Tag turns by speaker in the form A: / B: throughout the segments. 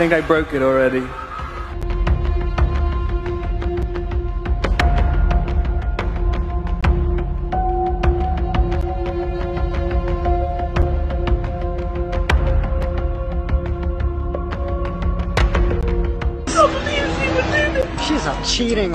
A: think I broke it already.
B: She's a cheating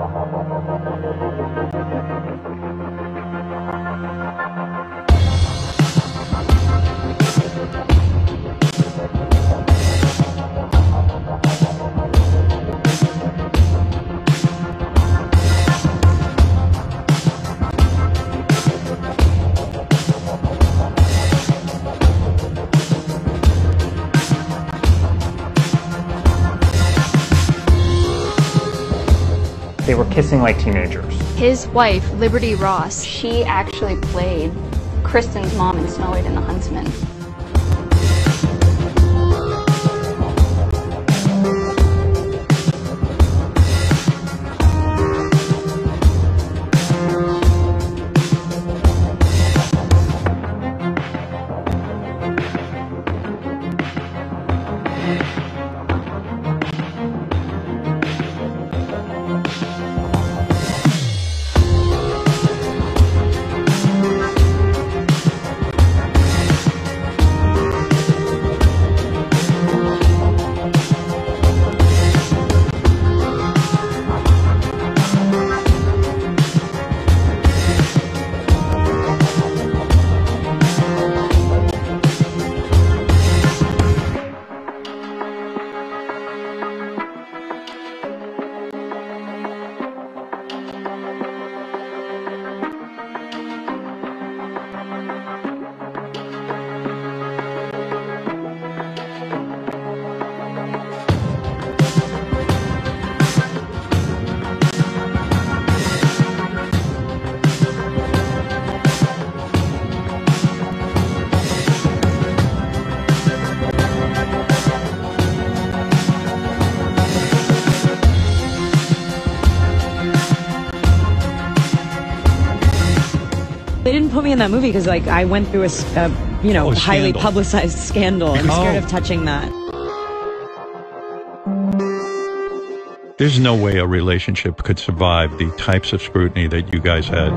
B: whore.
C: They were kissing like teenagers.
D: His wife, Liberty Ross,
E: She actually played Kristen's mom in Snow White and the Huntsman.
F: They didn't put me in that movie because, like, I went through a, you know,
G: Oh,
F: highly
G: scandal.
F: publicized scandal. I'm scared
G: Oh.
F: of touching that.
G: There's no way a relationship could survive the types of scrutiny that you guys had.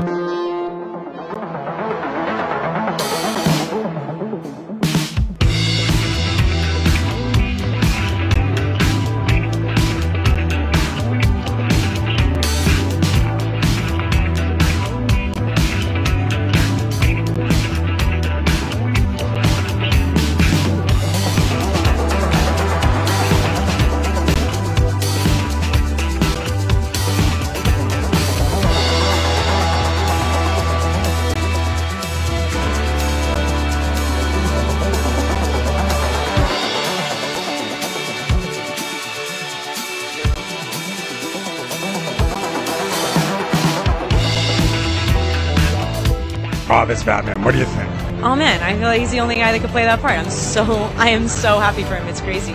H: Oh, this Batman. What do you think?
F: Oh man, I feel like he's the only guy that could play that part. I'm so, I am so happy for him. It's crazy.